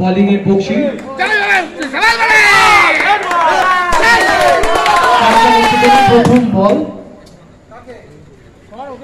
Bowling এ বক্সি প্রথম বল প্রথম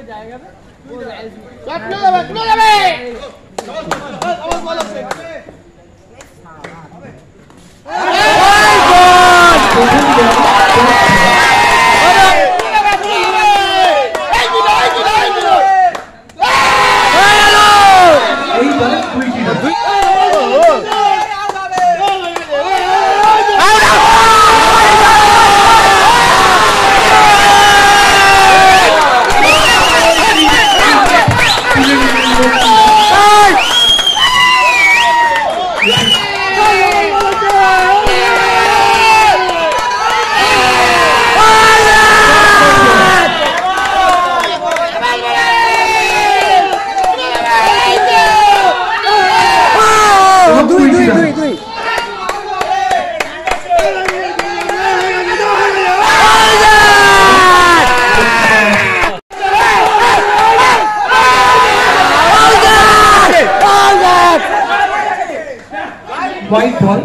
white ball.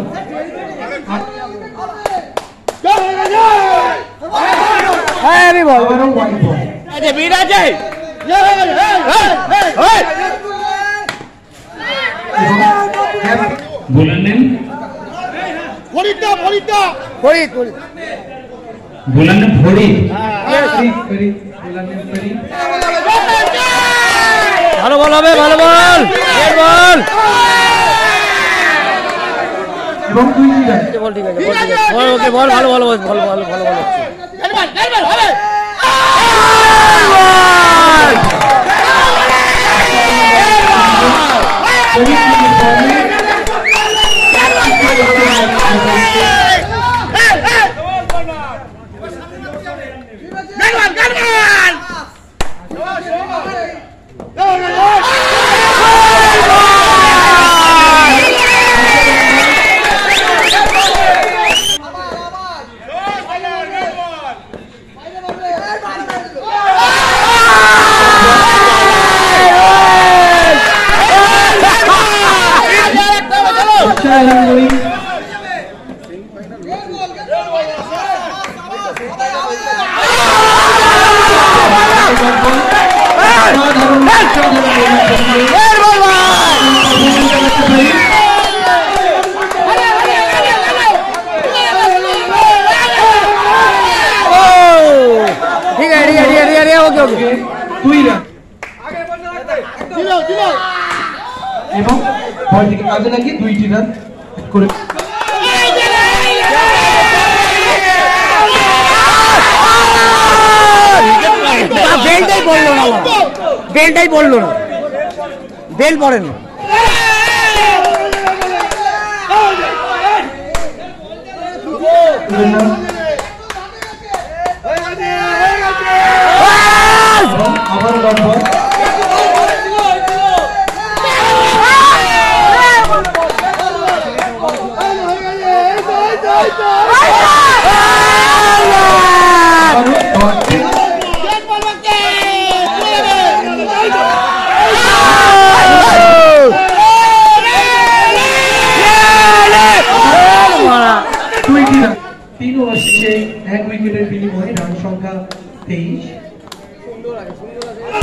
হ্যাঁ আবারও white ball. Bowler name Farid Farid. Farid Farid, বলার নাম ফরিদ। ভালো বল হবে ভালো বল। বল। এবং দুই বল ঠিক আছে বল ঠিক আছে বল ওকে বল ভালো ভালো বল ভালো ভালো ভালো ভালো ফরিদ নিজের বলে আচ্ছা রান অসাধারণ অসাধারণ ঠিক আছে ঠিক আছে ঠিক আছে ওকে দুই রান এবং বলটিকে কাজে লাগিয়ে দুইটি রান করে বেলটাই পড়ল না বেলটাই পড়ল না। বেল পড়ে না। এবং রান তিন ওভার এক উইকেটের বিনিময়ে রান সংখ্যা তেইশ। দুইটি রান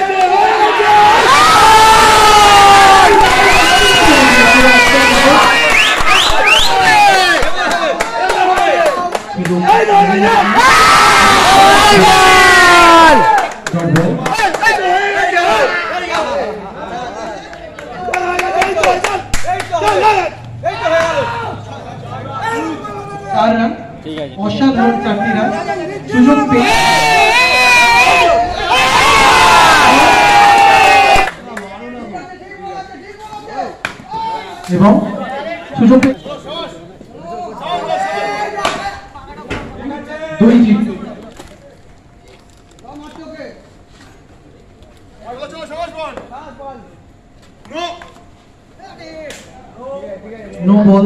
চার রান অসাধারণ রান সুযোগ এবং সুযোগ দুই জিত নো বল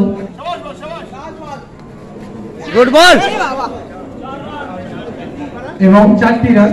গুড বল এবং চারটি রান